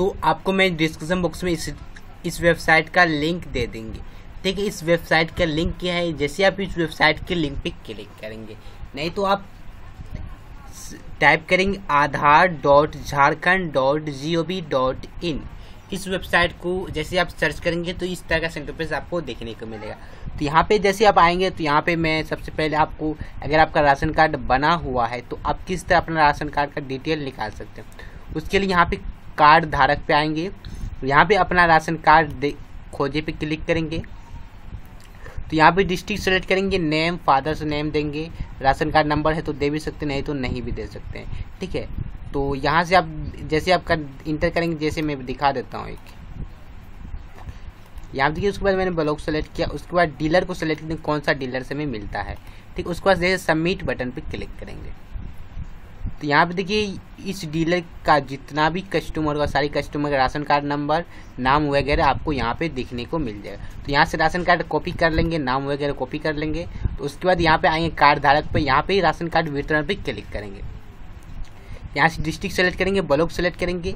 तो आपको मैं डिस्क्रिप्शन बॉक्स में इस इस वेबसाइट का लिंक दे देंगे। ठीक है, इस वेबसाइट का लिंक क्या है? जैसे आप इस वेबसाइट के लिंक पे क्लिक करेंगे। नहीं तो आप टाइप करेंगे Aadhaar dot Jharkhand dot G O V dot in इस वेबसाइट को जैसे आप सर्च करेंगे तो इस तरह का सेंटरपेज आपको देखने को मिलेगा। तो यहाँ पे जैसे आप आएँगे तो यहाँ पे मैं सबसे पहले आपको, अगर आपका राशन कार्ड बना हुआ है तो आप किस तरह अपना राशन कार्ड का डिटेल निकाल सकते हैं। उसके लिए यहाँ पे कार्ड धारक पे आएँगे। यहाँ पे अपना राशन कार्ड खोजे पे क्लिक करेंगे। तो यहाँ पे डिस्ट्रिक्ट सेलेक्ट करेंगे नेम फादर्स नेम देंगे। राशन कार्ड नंबर है तो दे भी सकते नहीं तो नहीं भी दे सकते हैं। ठीक है? तो यहाँ से आप, जैसे आपका इंटर करेंगे, जैसे मैं दिखा देता हूँ एक। यहाँ देखिए, उसके बाद मैंने ब्लॉक सेलेक्ट किया। उसके बाद डीलर को सेलेक्ट करेंगे कौन सा डीलर से हमें मिलता है। ठीक, उसके बाद जैसे सबमिट बटन पर क्लिक करेंगे। तो यहाँ पे देखिए, इस डीलर का जितना भी कस्टमर का सारी कस्टमर का राशन कार्ड नंबर नाम वगैरह आपको यहाँ पे देखने को मिल जाएगा। तो यहाँ से राशन कार्ड कॉपी कर लेंगे, नाम वगैरह कॉपी कर लेंगे। तो उसके बाद यहाँ पे आएँगे कार्ड धारक पे, यहाँ पे ही राशन कार्ड वितरण पे क्लिक करेंगे। यहाँ से डिस्ट्रिक्ट सेलेक्ट करेंगे ब्लॉक सेलेक्ट करेंगे।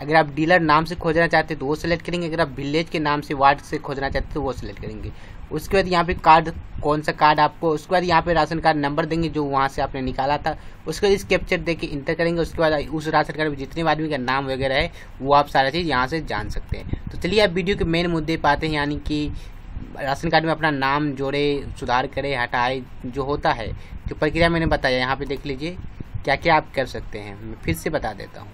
अगर आप डीलर नाम से खोजना चाहते हैं तो वो सिलेक्ट करेंगे। अगर आप विलेज के नाम से वार्ड से खोजना चाहते हैं तो वो सिलेक्ट करेंगे। उसके बाद यहाँ पे कार्ड कौन सा कार्ड आपको, उसके बाद यहाँ पे राशन कार्ड नंबर देंगे जो वहाँ से आपने निकाला था। उसके बाद इस कैप्चर दे के इंटर करेंगे। उसके बाद उस राशन कार्ड में जितने आदमी का नाम वगैरह है, वो आप सारा चीज़ यहाँ से जान सकते हैं। तो चलिए आप वीडियो के मेन मुद्दे पाते हैं, यानी कि राशन कार्ड में अपना नाम जोड़े, सुधार करे, हटाए, जो होता है, जो प्रक्रिया मैंने बताया, यहाँ पर देख लीजिए क्या क्या आप कर सकते हैं। मैं फिर से बता देता हूँ।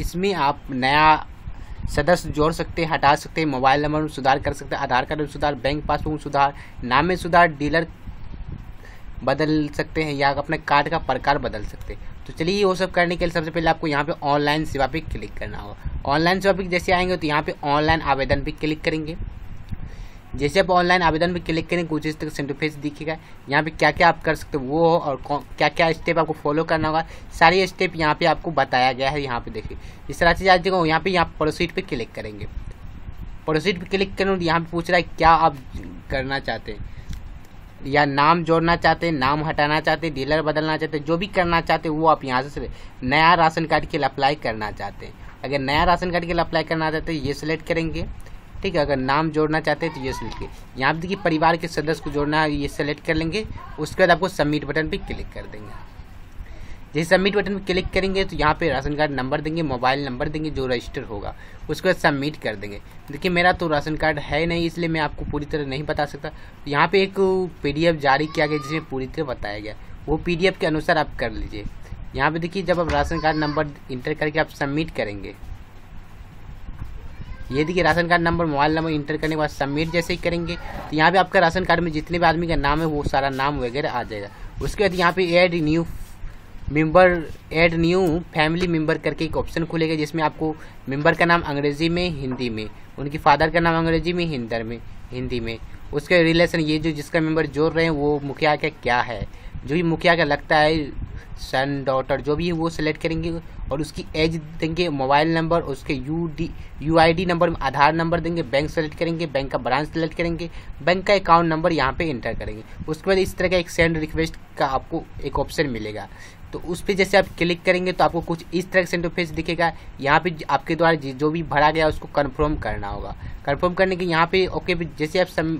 इसमें आप नया सदस्य जोड़ सकते हैं, हटा सकते हैं, मोबाइल नंबर में सुधार कर सकते हैं, आधार कार्ड में सुधार, बैंक पासबुक में सुधार, नाम में सुधार, डीलर बदल सकते हैं या अपने कार्ड का प्रकार बदल सकते हैं। तो चलिए वो सब करने के लिए सबसे पहले आपको यहाँ पे ऑनलाइन सेवा पे क्लिक करना होगा। ऑनलाइन सेवा पे जैसे आएँगे तो यहाँ पे ऑनलाइन आवेदन पे क्लिक करेंगे। जैसे आप ऑनलाइन आवेदन पे क्लिक करेंगे कुछ इस तरह इंटरफेस दिखेगा। यहाँ पे क्या क्या आप कर सकते हो, वो हो और क्या क्या स्टेप आपको फॉलो करना होगा। सारे स्टेप यहाँ पे आपको बताया गया है, यहाँ पे देखिए। इस तरह से आज यहाँ पे यहाँ प्रोसीड पे क्लिक करेंगे। प्रोसीड पे क्लिक करें यहाँ पे पूछ रहा है, क्या आप करना चाहते हैं? या नाम जोड़ना चाहते हैं, नाम हटाना चाहते हैं डीलर बदलना चाहते हैं, जो भी करना चाहते हैं, वो आप यहाँ से नया राशन कार्ड के लिए अप्लाई करना चाहते हैं। अगर नया राशन कार्ड के लिए अप्लाई करना चाहते हैं, ये सिलेक्ट करेंगे। ठीक है अगर नाम जोड़ना चाहते हैं तो ये कीजिए। यहाँ पर देखिए, परिवार के सदस्य को जोड़ना है, ये सेलेक्ट कर लेंगे। उसके बाद आपको सबमिट बटन पे क्लिक कर देंगे। जैसे सबमिट बटन पे क्लिक करेंगे तो यहाँ पे राशन कार्ड नंबर देंगे मोबाइल नंबर देंगे, जो रजिस्टर होगा, उसके बाद सबमिट कर देंगे। देखिए, मेरा तो राशन कार्ड है नहीं, इसलिए मैं आपको पूरी तरह नहीं बता सकता। यहाँ पे एक पीडीएफ जारी किया गया, जिसमें पूरी तरह बताया गया। वो पीडीएफ के अनुसार आप कर लीजिए। यहाँ पे देखिए, जब आप राशन कार्ड नंबर इंटर करके आप सबमिट करेंगे ये देखिए, ration card number mobile number enter करने के बाद सबमिट जैसे ही करेंगे तो यहाँ पे आपका राशन कार्ड में जितने भी आदमी का नाम है, वो सारा नाम वगैरह आ जाएगा। उसके बाद यहाँ पे add new member add new family member करके एक ऑप्शन खुलेगा, जिसमें आपको मेंबर का नाम अंग्रेज़ी में, हिंदी में, उनकी फादर का नाम अंग्रेज़ी में, हिंदर में, हिंदी में। उसके रिलेशन ये जो जिसका मेंबर जोड़ रहे हैं, वो मुखिया का क्या है? जो भी मुखिया का लगता है सन डॉटर जो भी है, वो सिलेक्ट करेंगे और उसकी एज देंगे मोबाइल नंबर उसके U D U I D number Aadhaar number देंगे बैंक सेलेक्ट करेंगे बैंक का ब्रांच सेलेक्ट करेंगे बैंक का अकाउंट नंबर यहाँ पे इंटर करेंगे। उसके बाद इस तरह का एक सेंड रिक्वेस्ट का आपको एक ऑप्शन मिलेगा। तो उस पर जैसे आप क्लिक करेंगे तो आपको कुछ इस तरह से इंटरफेस दिखेगा। यहाँ पे आपके द्वारा जो भी भरा गया उसको कन्फर्म करना होगा। कन्फर्म करने के यहाँ पे ओके जैसे आप सम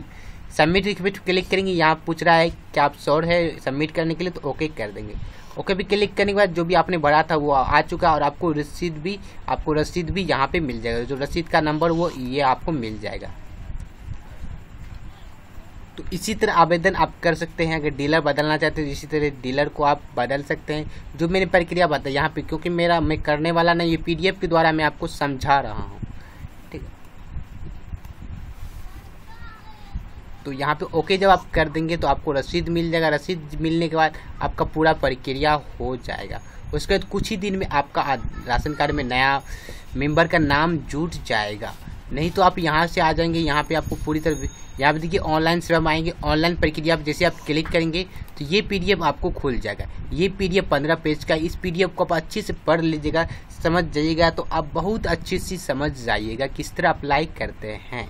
सबमिट रिक्वेस्ट क्लिक करेंगे, यहाँ पूछ रहा है कि आप श्योर है सबमिट करने के लिए तो ओके कर देंगे। ओके भी क्लिक करने के बाद जो भी आपने भरा था वो आ चुका है और आपको रसीद भी, आपको रसीद भी यहाँ पे मिल जाएगा। जो रसीद का नंबर वो ये आपको मिल जाएगा। तो इसी तरह आवेदन आप कर सकते हैं। अगर डीलर बदलना चाहते हैं इसी तरह डीलर को आप बदल सकते हैं। जो मैंने प्रक्रिया बताई यहाँ पे, क्योंकि मेरा, मैं करने वाला नहीं, ये पीडीएफ के द्वारा मैं आपको समझा रहा हूँ। तो यहाँ पे ओके जब आप कर देंगे तो आपको रसीद मिल जाएगा। रसीद मिलने के बाद आपका पूरा प्रक्रिया हो जाएगा। उसके बाद कुछ ही दिन में आपका राशन कार्ड में नया मेंबर का नाम जुट जाएगा। नहीं तो आप यहाँ से आ जाएँगे, यहाँ पे आपको पूरी तरह यहाँ पे देखिए ऑनलाइन सेवा में आएँगे, ऑनलाइन प्रक्रिया आप जैसे आप क्लिक करेंगे तो ये पीडीएफ आपको खुल जाएगा। ये पीडीएफ पंद्रह पेज का इस पीडीएफ को आप अच्छे से पढ़ लीजिएगा, समझ जाइएगा तो आप बहुत अच्छे सी समझ जाइएगा किस तरह अप्लाई करते हैं।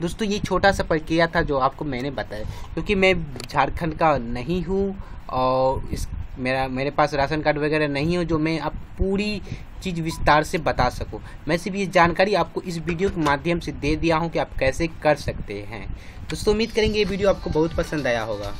दोस्तों, ये छोटा सा प्रक्रिया था जो आपको मैंने बताया, क्योंकि मैं झारखंड का नहीं हूँ और इस मेरा, मेरे पास राशन कार्ड वगैरह नहीं हो जो मैं आप पूरी चीज़ विस्तार से बता सकूँ। मैं सिर्फ़ ये जानकारी आपको इस वीडियो के माध्यम से दे दिया हूँ कि आप कैसे कर सकते हैं। दोस्तों, उम्मीद करेंगे ये वीडियो आपको बहुत पसंद आया होगा।